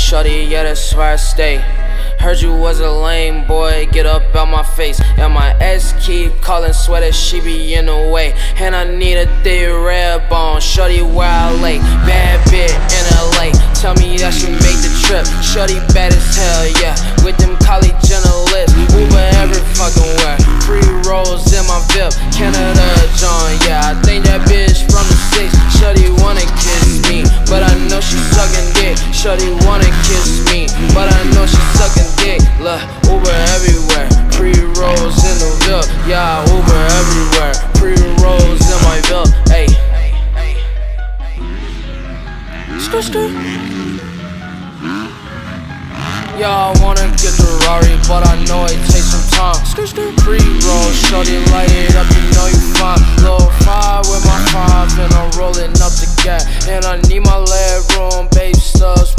shorty, yeah, that's where I stay. Heard you was a lame boy, get up out my face. And my ex keep calling, swear that she be in the way. And I need a thick red bone, shorty where I lay. Bad bitch in LA, tell me that she made the trip. Shorty bad as hell, yeah. With them college lips, Uber every fucking where. Free rolls in my VIP, Canada John, yeah. Shorty wanna kiss me, but I know she sucking dick. Look, Uber everywhere. Pre rolls in the VIP, yeah. Uber everywhere. Pre rolls in my VIP, hey. Skr, skr. Y'all wanna get the Rari, but I know it takes some time. Pre roll, shorty, light it up, you know you fine. Low five with my five, and I'm rolling up the gap. And I need my leg room, babe first